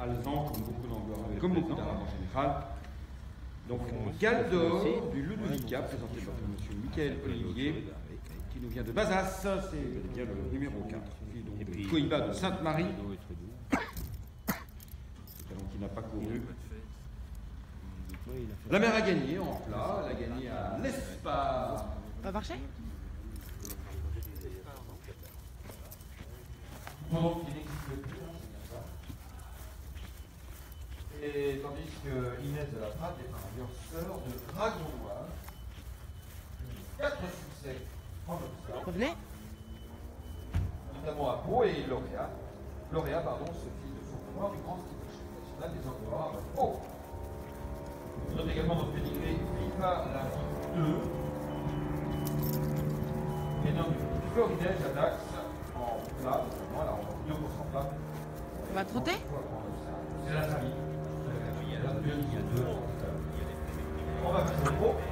alezan, comme beaucoup d'Anglois, comme beaucoup d'Arabes en général. Donc, Gal d'or du Ludovica, présenté par M. Michael Olivier, qui nous vient de Bazas, c'est bien le numéro 4. Donc, de Coïba de Sainte-Marie, qui n'a pas couru. La mère a gagné en plat, elle a gagné à l'Espace. Pas marché n'existe plus, hein, c'est bien ça. Et tandis que Inès de la Prade est par ailleurs sœur de Dragon Noir. Quatre succès en obstacle, Revenez notamment à Pau et Lauréat. Lauréat, pardon, ce fils de son noir du grand ski national des Anglois à Pau. On note également notre pédigré Viva la vie 2. Et donc, Floridège à Dax en plat, notamment, elle a remporté deux courses en plat. On va trotter C'est la famille. Il